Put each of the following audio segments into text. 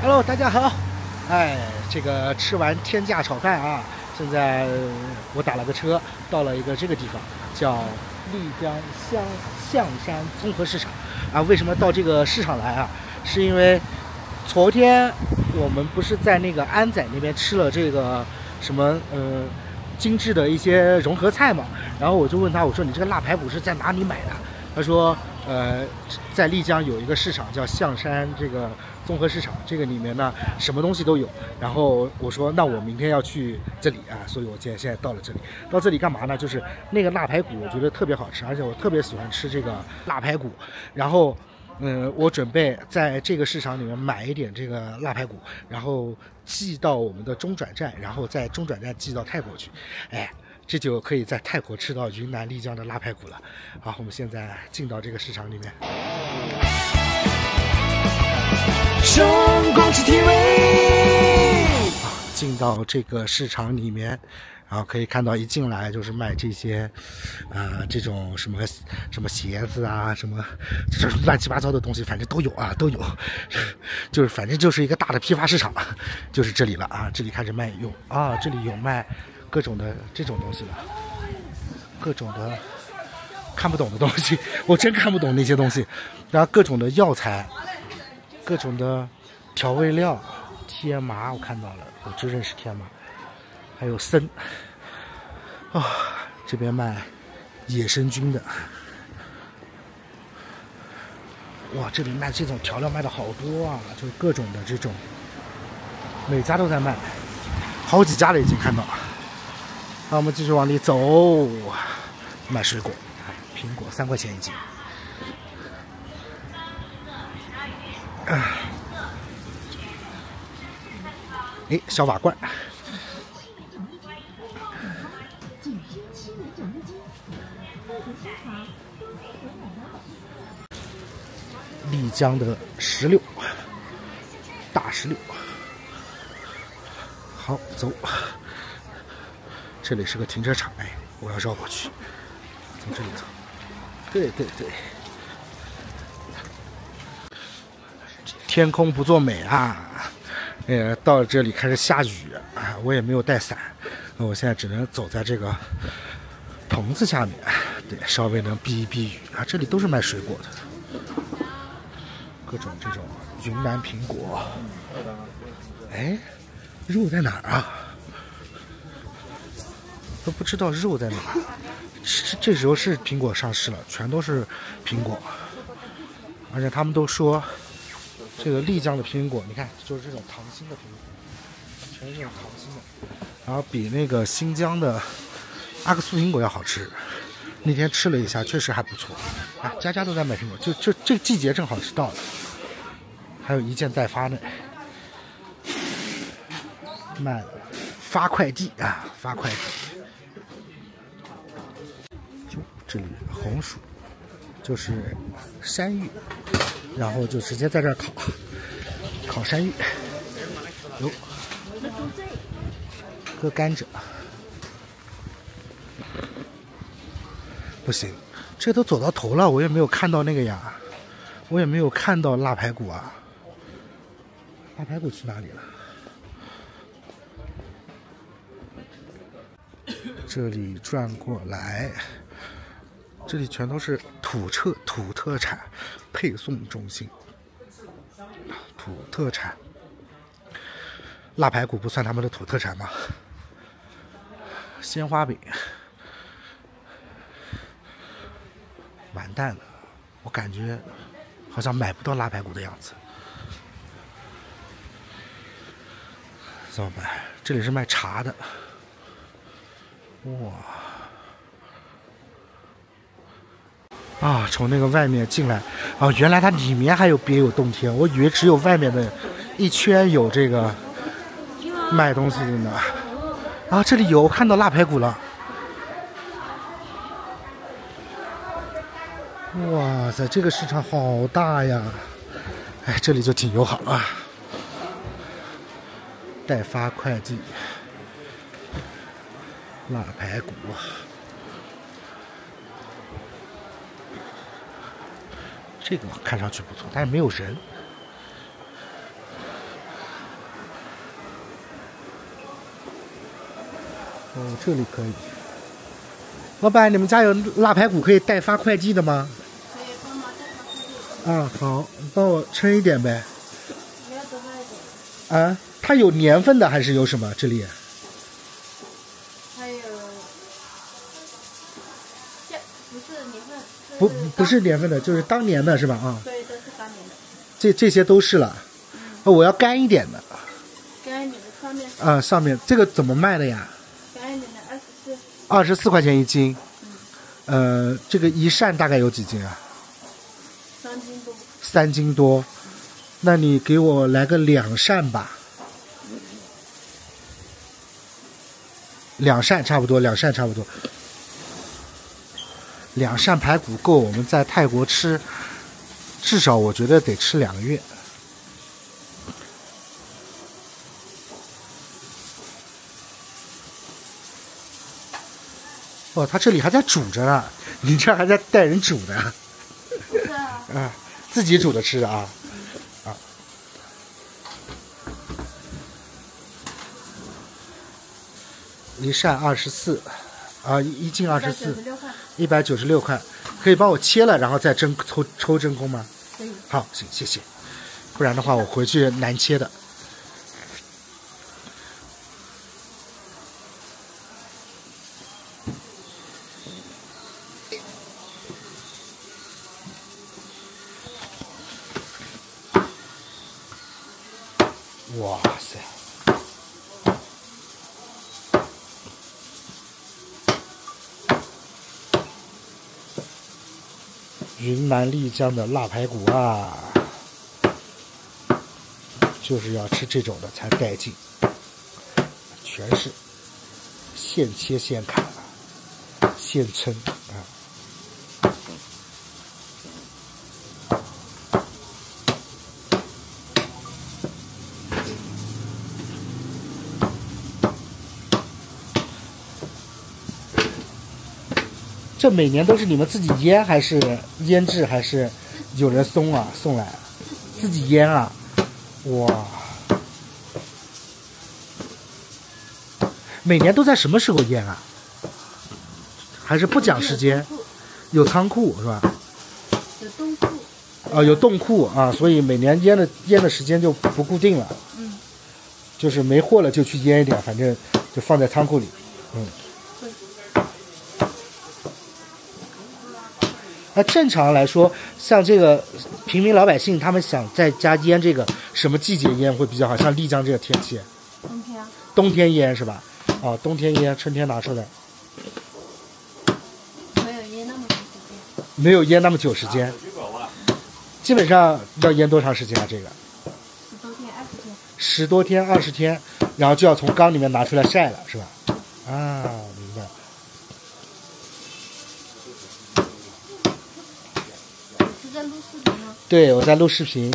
Hello，大家好。哎，这个吃完天价炒饭啊，现在我打了个车，到了一个这个地方，叫丽江香象山综合市场啊。为什么到这个市场来啊？是因为昨天我们不是在那个安仔那边吃了这个什么呃精致的一些融合菜嘛？然后我就问他，我说你这个腊排骨是在哪里买的？他说，呃，在丽江有一个市场叫象山这个综合市场，这个里面呢什么东西都有。然后我说，那我明天要去这里啊，所以我今天现在到了这里。到这里干嘛呢？就是那个腊排骨，我觉得特别好吃，而且我特别喜欢吃这个腊排骨。然后，嗯，我准备在这个市场里面买一点这个腊排骨，然后寄到我们的中转站，然后在中转站寄到泰国去。哎。这就可以在泰国吃到云南丽江的腊排骨了。好，我们现在进到这个市场里面。声光气 TV。进到这个市场里面，然后可以看到一进来就是卖这些，啊，这种什么什么鞋子啊，什么这乱七八糟的东西，反正都有啊，都有。就是反正就是一个大的批发市场，就是这里了啊。这里开始卖有啊，这里有卖。各种的这种东西了，各种的看不懂的东西，我真看不懂那些东西。然后各种的药材，各种的调味料，天麻我看到了，我就认识天麻，还有参。啊，这边卖野生菌的，哇，这里卖这种调料卖的好多啊，就各种的这种，每家都在卖，好几家了已经看到。好，我们继续往里走，买水果，苹果三块钱一斤。哎，小瓦罐。丽江的石榴，大石榴。好，走。这里是个停车场，哎，我要绕过去，从这里走。对对对，天空不作美啊！呃，到了这里开始下雨啊，我也没有带伞，那我现在只能走在这个棚子下面，对，稍微能避一避雨啊。这里都是卖水果的，各种这种云南苹果。哎，肉在哪儿啊？都不知道肉在哪，这这时候是苹果上市了，全都是苹果，而且他们都说这个丽江的苹果，你看就是这种糖心的苹果，全是这种糖心的，然后比那个新疆的阿克苏苹果要好吃。那天吃了一下，确实还不错。啊，家家都在买苹果，就就这个季节正好是到了，还有一件代发呢，卖发快递啊，发快递。这里红薯就是山芋，然后就直接在这儿烤，烤山芋。有割甘蔗，不行，这都走到头了，我也没有看到那个呀，我也没有看到腊排骨啊，腊排骨去哪里了？这里转过来。这里全都是土特土特产配送中心，土特产，腊排骨不算他们的土特产吗？鲜花饼，完蛋了，我感觉好像买不到腊排骨的样子，怎么办？这里是卖茶的，哇！啊，从那个外面进来，啊，原来它里面还有别有洞天，我以为只有外面的一圈有这个卖东西的呢。啊，这里有看到腊排骨了，哇塞，这个市场好大呀！哎，这里就挺友好啊，代发快递，腊排骨。这个看上去不错，但是没有人。哦，这里可以。老板，你们家有腊排骨可以代发快递的吗？可以帮忙代发快递。啊，好，帮我称一点呗。你要多一点？啊，它有年份的还是有什么？这里？不是年份，不不是年份的，就是当年的是吧？啊，对，都是当年的。这这些都是了。哦，我要干一点的。干一点的上面，啊，上面这个怎么卖的呀？干一点的二十四，二十四块钱一斤。呃，这个一扇大概有几斤啊？三斤多。三斤多。那你给我来个两扇吧。两扇差不多，两扇差不多。两扇排骨够我们在泰国吃，至少我觉得得吃两个月。哦，他这里还在煮着呢，你这还在带人煮呢。是啊。啊，自己煮着吃的啊。啊。一扇二十四，啊，一斤二十四，一百九十六块，可以帮我切了，然后再真抽抽真空吗？可以。好，行，谢谢。不然的话，我回去难切的。哇塞！云南丽江的腊排骨啊，就是要吃这种的才带劲，全是现切现砍，现称啊。这每年都是你们自己腌还是腌制还是有人送啊送来？自己腌啊，哇！每年都在什么时候腌啊？还是不讲时间？有仓库是吧？有冻库。啊，有冻库啊，所以每年腌的腌的时间就不固定了。嗯。就是没货了就去腌一点，反正就放在仓库里。嗯。那正常来说，像这个平民老百姓，他们想在家腌这个，什么季节腌会比较好？像丽江这个天气，冬天。冬天腌是吧？哦，冬天腌，春天拿出来。没有腌那么久时间。没有腌那么久时间。基本上要腌多长时间啊？这个？十多天，二十天。十多天，二十天，然后就要从缸里面拿出来晒了，是吧？啊，明白。在录视频吗？对，我在录视频。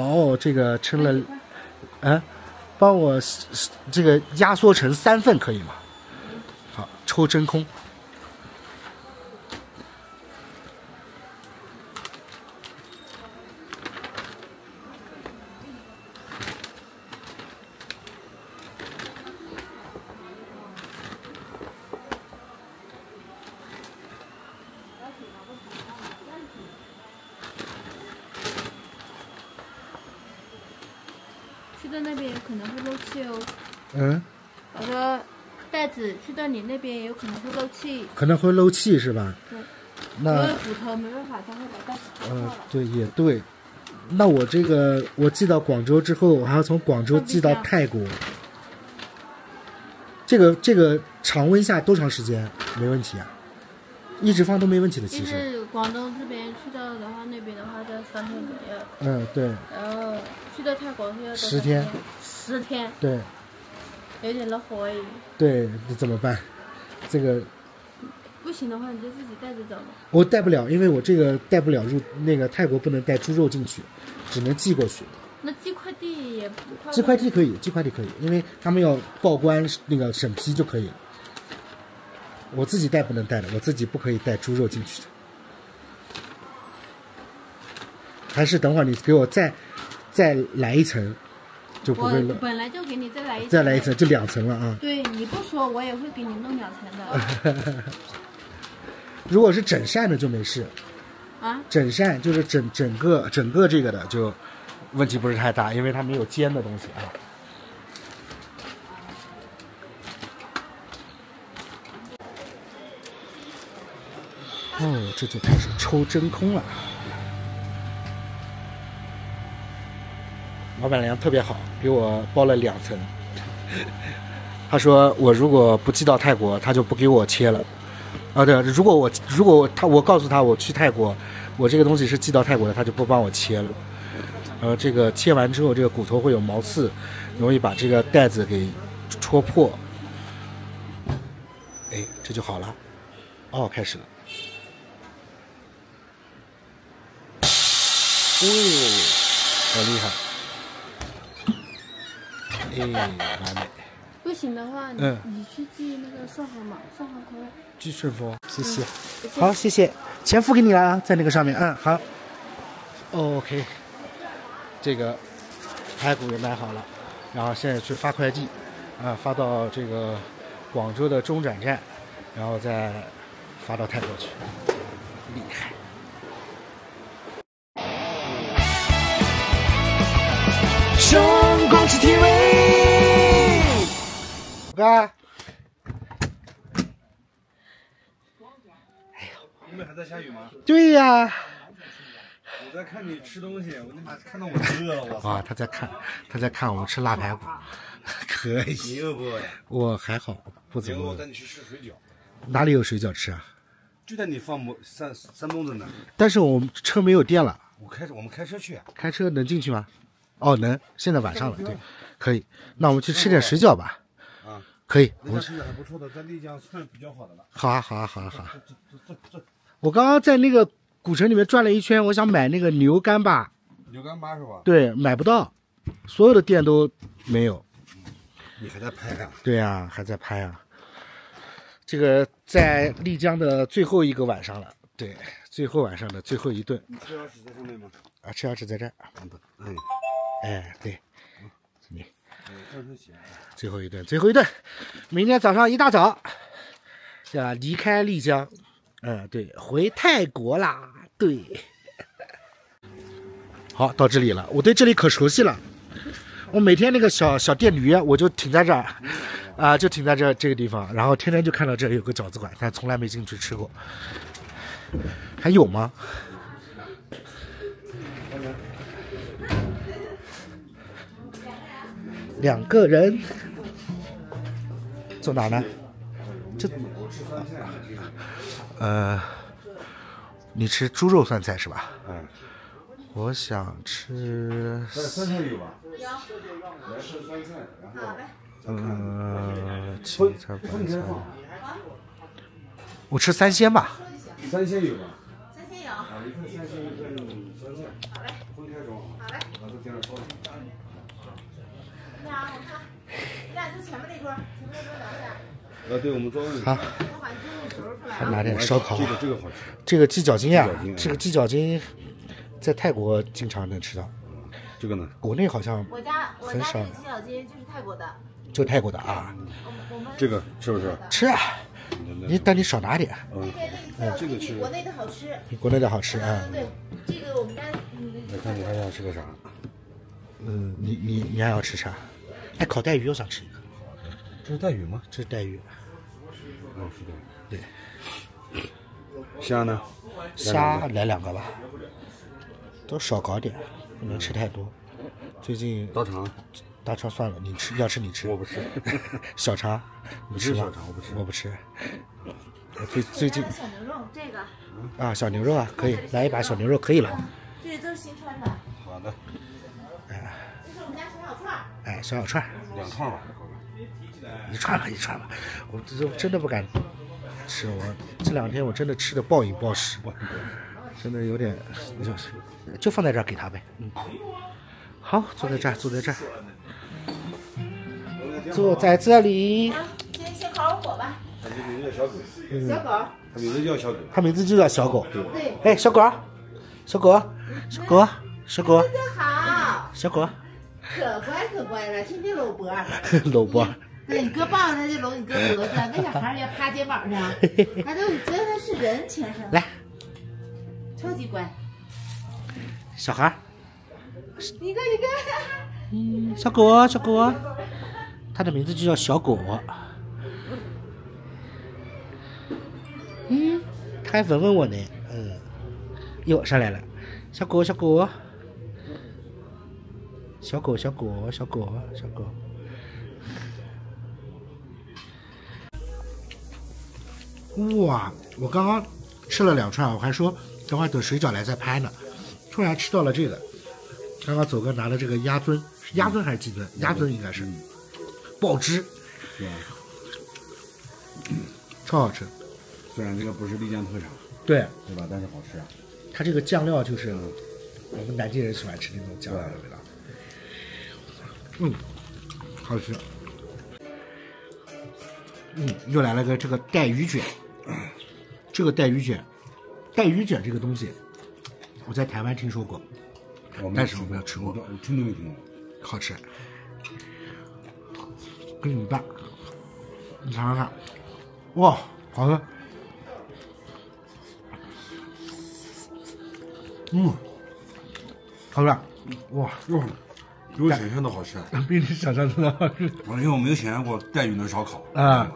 哦，这个称了，嗯，帮我这个压缩成三份可以吗？好，抽真空。去到那边有可能会漏气哦。嗯。我说袋子去到你那边也有可能会漏气。可能会漏气是吧？对。那骨头没办法，它会把袋子嗯，对，也对。那我这个我寄到广州之后，我还要从广州寄到泰国。这个这个常温下多长时间没问题啊？一直放都没问题的，其实。是广东这边去到的话，那边的话在三天左右。嗯，对。然后去到泰国是要十天。十天。对。有点恼火哎。对，你怎么办？这个不行的话，你就自己带着走吧。我带不了，因为我这个带不了入那个泰国不能带猪肉进去，只能寄过去。那寄快递也不寄快递可以，寄快递可以，因为他们要报关那个审批就可以了。我自己带不能带的，我自己不可以带猪肉进去的。还是等会儿你给我再再来一层，就不我会漏。本来就给你再来一层，再来一层，就两层了啊。对，你不说我也会给你弄两层的 如果是整扇的就没事，啊。整扇就是整整个整个这个的就问题不是太大，因为它没有尖的东西啊。哦，这就开始抽真空了。老板娘特别好，给我包了两层。他说我如果不寄到泰国，他就不给我切了。啊，对，如果我如果他我告诉他我去泰国，我这个东西是寄到泰国的，他就不帮我切了。呃，这个切完之后，这个骨头会有毛刺，容易把这个袋子给戳破。哎，这就好了。哦，开始了。哦，好厉害！哎，完美。不行的话，你、嗯你去寄那个顺丰嘛，顺丰可以。寄顺丰，谢谢。谢好，谢谢，钱付给你了啊，在那个上面。嗯，好。OK，这个排骨也买好了，然后现在去发快递，啊，发到这个广州的中转站，然后再发到泰国去，厉害。哥，你们还在下雨吗？对呀、我在看你吃东西，我他妈看到我都饿了，我操！啊，他在看，他在看我们吃腊排骨，可以你以。饿不饿呀？我还好，不怎行，我么带你去吃水饺，哪里有水饺吃啊？就在你放摩山山东子那。但是我们车没有电了，我开车，我们开车去。开车能进去吗？哦，能。现在晚上了，对，可以。那我们去吃点水饺吧。啊，可以，我们还不错的，在丽江算比较好的了。好啊，好啊，好啊，好啊。这这这这我刚刚在那个古城里面转了一圈，我想买那个牛干巴，牛干巴是吧？对，买不到，所有的店都没有。你还在拍啊？对呀、还在拍啊。这个在丽江的最后一个晚上了，对，最后晚上的最后一顿你车钥匙在上面吗？啊，车钥匙在这儿。嗯，哎，对。最后一顿，最后一顿，明天早上一大早，要离开丽江，嗯，对，回泰国啦，对。好，到这里了，我对这里可熟悉了。我每天那个小小电驴，我就停在这儿，啊、就停在这这个地方，然后天天就看到这里有个饺子馆，但从来没进去吃过。还有吗？两个人，坐哪呢？这，呃，你吃猪肉酸菜是吧？嗯，我想吃，酸菜有吧？有。来吃酸菜，然后嗯，青菜白菜。我吃三鲜吧。三鲜有吧？三鲜有，啊，一份三鲜，一份酸菜。好嘞。分开装。好嘞。然后在店上烧。你俩我看，你俩就前面那桌，前面那桌两点，呃，对，我们装一好，我把猪肉熟出来啊。还拿点烧烤。这个这个好吃。这个鸡脚筋呀这个鸡脚筋在泰国经常能吃到，这个呢？国内好像我家我家很少鸡脚筋就是泰国的，就泰国的啊。我们这个是不是？吃啊，你但你少拿点，嗯，这个是国内的好吃。比国内的好吃啊。嗯，对，这个我们家嗯来看你还想吃个啥？嗯，你你你还要吃啥？哎，烤带鱼我想吃一个，这是带鱼吗？这是带鱼。哦，是的。对。虾呢？虾来两个吧，都少搞点，不能吃太多。最近大肠？大肠算了，你吃要吃你吃。我不吃。小肠，你吃吧小肠我不吃我不吃。我最最近小牛肉这个，啊，小牛肉啊，可以来一把小牛肉，可以了。这都是新穿的，好的，哎这是我们家小小串儿，哎，小小串儿，两串吧。你串吧，你串吧，我这真的不敢吃，我这两天我真的吃的暴饮暴食，我真的有点，就是就放在这儿给他呗，嗯，好，坐在这儿，坐在这儿，坐在这里，先先烤火吧，它名字叫小狗，小狗。它名字叫小狗。它名字就叫小狗，对，哎，小狗，小狗，小狗，小狗儿，真好，小狗，可乖可乖了，天天搂脖。搂脖儿，对你搁抱着他就搂你哥脖子，跟小孩儿一样趴肩膀上，它都觉得他是人天生，来，超级乖。小孩儿，你看你看，嗯，小狗儿，小狗儿，它的名字就叫小狗。嗯，它还闻闻我呢，嗯，哟，上来了，小狗，小狗，小狗，小狗，小狗，小狗。哇，我刚刚吃了两串，我还说等会儿等水饺来再拍呢，突然吃到了这个。刚刚走哥拿了这个鸭胗，是鸭胗还是鸡胗？鸭胗应该是，爆汁，对吧？超好吃。虽然这个不是丽江特产，对，对吧？但是好吃啊。它这个酱料就是我们南京人喜欢吃那种酱料的味道。嗯，好吃。嗯，又来了个这个带鱼卷，这个带鱼卷，带鱼卷这个东西，我在台湾听说过，但是我没有吃过我听都没听过。好吃。跟你拌，你尝尝看，哇，好吃。嗯，好吃，哇，哟，比我想象的好吃。比你想象中的好吃。我因为我没有想象过带鱼能烧烤啊。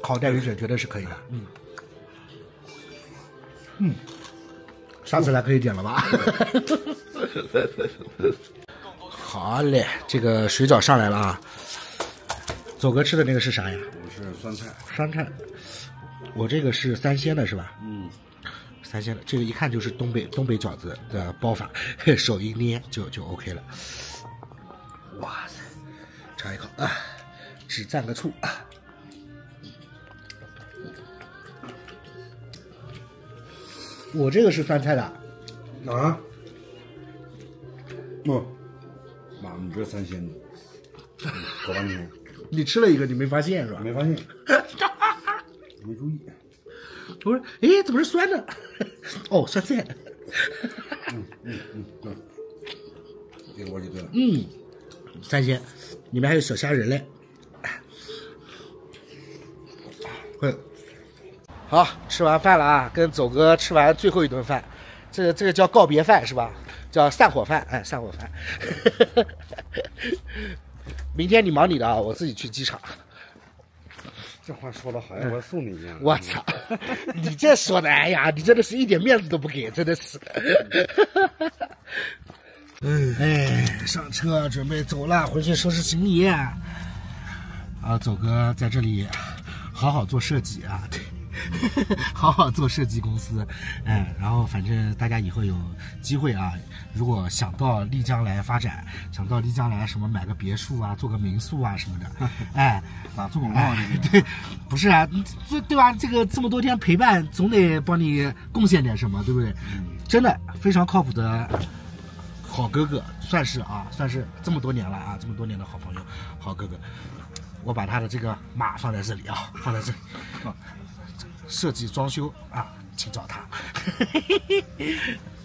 烤带鱼卷绝对是可以的，嗯，嗯，下次来可以点了吧？好嘞，这个水饺上来了啊！左哥吃的那个是啥呀？我是酸菜，酸菜。我这个是三鲜的，是吧？嗯，三鲜的，这个一看就是东北东北饺子的包法，手一捏就就 OK 了。哇塞，尝一口啊，只蘸个醋啊。我这个是酸菜的，啊？哦，妈，你这三鲜的，搞半天你吃了一个，你没发现是吧？没发现，没注意。我说，哎，怎么是酸的？哦，酸菜。嗯嗯嗯嗯，这个味儿就对了。嗯，三鲜，里面还有小虾仁嘞。会。好，吃完饭了啊，跟走哥吃完最后一顿饭，这个这个叫告别饭是吧？叫散伙饭，哎，散伙饭。明天你忙你的啊，我自己去机场。这话说的好像我要送你一样。我操，你这说的，哎呀，你真的是一点面子都不给，真的是。哎，上车准备走了，回去收拾行李。啊，走哥在这里好好做设计啊，对。好好做设计公司，哎，然后反正大家以后有机会啊，如果想到丽江来发展，想到丽江来什么买个别墅啊，做个民宿啊什么的，哎，咋做广告呢？对，不是啊，这对吧？这个这么多天陪伴，总得帮你贡献点什么，对不对？真的非常靠谱的好哥哥，算是啊，算是这么多年了啊，这么多年的好朋友，好哥哥。我把他的这个马放在这里啊，放在这里。设计装修啊，请找他。